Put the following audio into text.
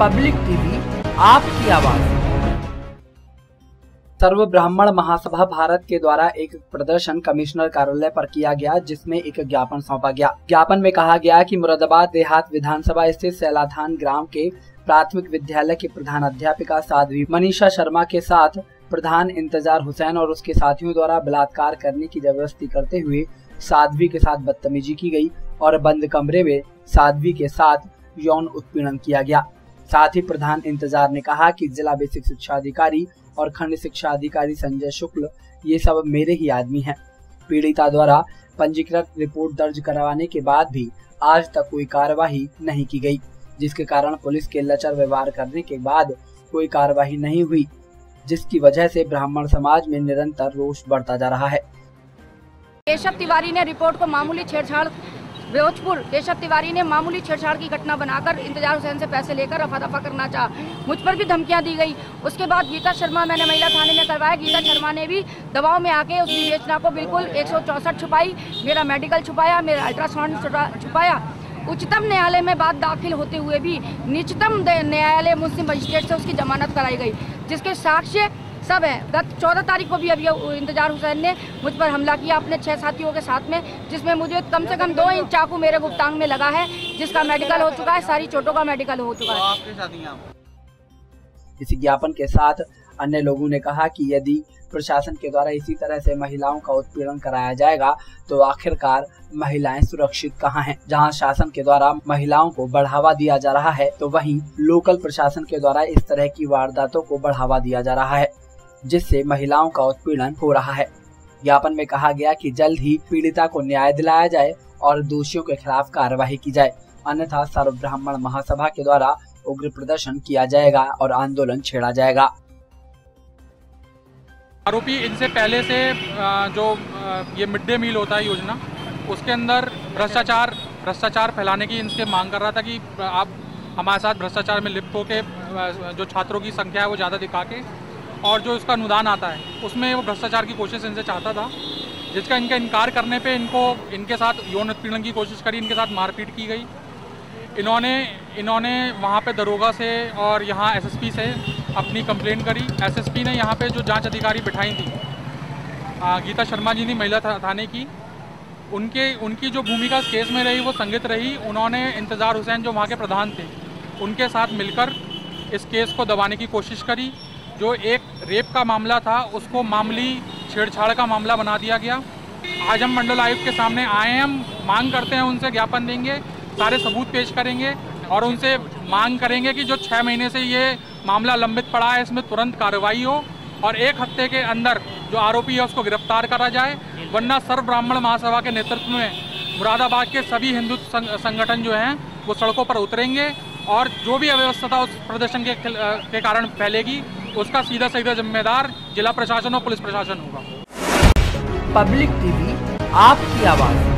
Public TV, आपकी आवाज़। सर्व ब्राह्मण महासभा भारत के द्वारा एक प्रदर्शन कमिश्नर कार्यालय पर किया गया, जिसमें एक ज्ञापन सौंपा गया। ज्ञापन में कहा गया कि मुरादाबाद देहात विधानसभा स्थित सैलाथान ग्राम के प्राथमिक विद्यालय की प्रधान अध्यापिका साध्वी मनीषा शर्मा के साथ प्रधान इंतज़ार हुसैन और उसके साथियों द्वारा बलात्कार करने की ज़बरदस्ती करते हुए साध्वी के साथ बदतमीजी की गई और बंद कमरे में साध्वी के साथ यौन उत्पीड़न किया गया। साथ ही प्रधान इंतज़ार ने कहा कि जिला बेसिक शिक्षा अधिकारी और खंड शिक्षा अधिकारी संजय शुक्ल, ये सब मेरे ही आदमी हैं। पीड़िता द्वारा पंजीकृत रिपोर्ट दर्ज करवाने के बाद भी आज तक कोई कार्यवाही नहीं की गई, जिसके कारण पुलिस के लचर व्यवहार करने के बाद कोई कार्यवाही नहीं हुई, जिसकी वजह से ब्राह्मण समाज में निरंतर रोष बढ़ता जा रहा है। केशव तिवारी ने रिपोर्ट को मामूली छेड़छाड़ भोजपुर केशव तिवारी ने मामूली छेड़छाड़ की घटना बनाकर इंतज़ार हुसैन से पैसे लेकर रफा दफ़ा करना चाह। मुझ पर भी धमकियाँ दी गई। उसके बाद गीता शर्मा, मैंने महिला थाने में करवाया। गीता शर्मा ने भी दबाव में आके उस विवेचना को बिल्कुल एक छुपाई, मेरा मेडिकल छुपाया, मेरा अल्ट्रासाउंड छुपाया। उच्चतम न्यायालय में बात दाखिल होते हुए भी निचतम न्यायालय मुस्लिम मजिस्ट्रेट से उसकी जमानत कराई गई, जिसके साक्ष्य सब है। गत चौदह तारीख को भी अभी इंतज़ार हुसैन ने मुझ पर हमला किया अपने छह साथियों के साथ में जिसमें मुझे कम से कम दो इंच चाकू मेरे गुप्तांग में लगा है जिसका मेडिकल हो चुका है सारी चोटों का मेडिकल हो चुका है। इस ज्ञापन के साथ अन्य लोगों ने कहा कि यदि प्रशासन के द्वारा इसी तरह से महिलाओं का उत्पीड़न कराया जाएगा तो आखिरकार महिलाएँ सुरक्षित कहाँ हैं? जहाँ शासन के द्वारा महिलाओं को बढ़ावा दिया जा रहा है तो वहीं लोकल प्रशासन के द्वारा इस तरह की वारदातों को बढ़ावा दिया जा रहा है। जिससे महिलाओं का उत्पीड़न हो रहा है। ज्ञापन में कहा गया कि जल्द ही पीड़िता को न्याय दिलाया जाए और दोषियों के खिलाफ कार्यवाही की जाए। अन्यथा सर्व ब्राह्मण महासभा के द्वारा उग्र प्रदर्शन किया जाएगा और आंदोलन छेड़ा जाएगा। आरोपी इनसे पहले से जो ये मिड डे मील होता है योजना, उसके अंदर भ्रष्टाचार भ्रष्टाचार फैलाने की इनसे मांग कर रहा था कि आप हमारे साथ भ्रष्टाचार में लिप्त होकर जो छात्रों की संख्या है वो ज़्यादा दिखा के और जो इसका अनुदान आता है उसमें वो भ्रष्टाचार की कोशिश इनसे चाहता था जिसका इनका इनकार करने पे इनको इनके साथ यौन उत्पीड़न की कोशिश करी इनके साथ मारपीट की गई। इन्होंने इन्होंने वहाँ पे दरोगा से और यहाँ एसएसपी से अपनी कंप्लेंट करी। एसएसपी ने यहाँ पे जो जाँच अधिकारी बिठाई थी आ, गीता शर्मा जी ने महिला था, थाने की उनके उनकी जो भूमिका केस में रही वो संगत रही। उन्होंने इंतज़ार हुसैन जो वहाँ के प्रधान थे उनके साथ मिलकर इस केस को दबाने की कोशिश करी। जो एक रेप का मामला था उसको मामली छेड़छाड़ का मामला बना दिया गया। आज हम मंडल आयुक्त के सामने आए हैं हम मांग करते हैं उनसे ज्ञापन देंगे सारे सबूत पेश करेंगे और उनसे मांग करेंगे कि जो छः महीने से ये मामला लंबित पड़ा है इसमें तुरंत कार्रवाई हो और एक हफ़्ते के अंदर जो आरोपी है उसको गिरफ़्तार करा जाए। वरना सर्व ब्राह्मण महासभा के नेतृत्व में मुरादाबाद के सभी हिंदू संगठन जो हैं वो सड़कों पर उतरेंगे और जो भी अव्यवस्था उस प्रदर्शन के, के कारण फैलेगी। उसका सीधा सीधा जिम्मेदार जिला प्रशासन और पुलिस प्रशासन होगा। पब्लिक टीवी आपकी आवाज़।